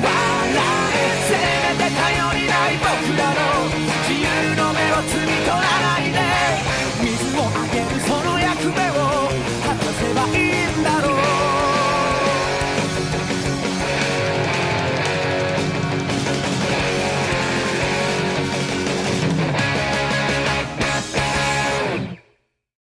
why.